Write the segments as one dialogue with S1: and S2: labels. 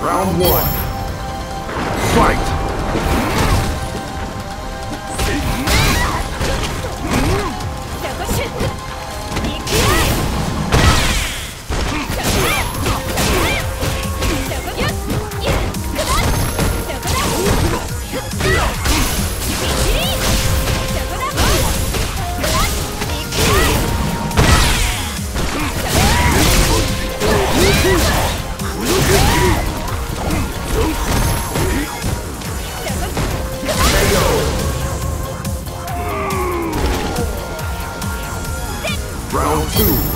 S1: Round one. Fight! Round two.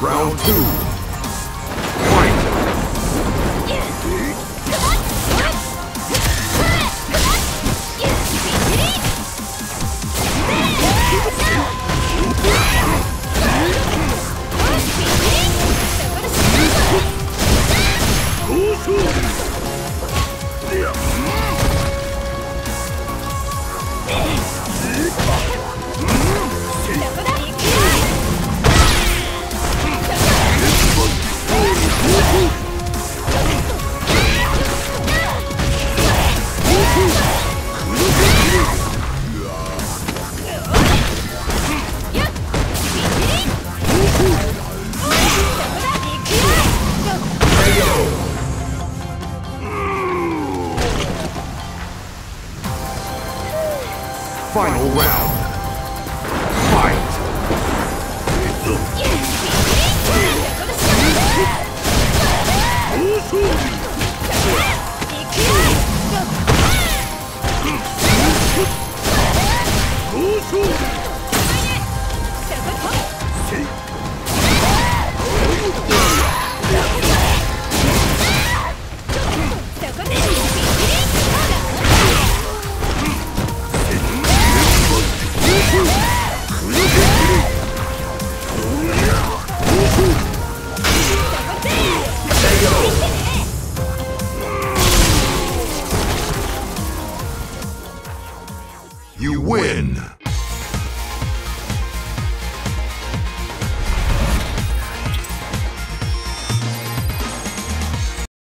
S1: Round two. Final round. Fight!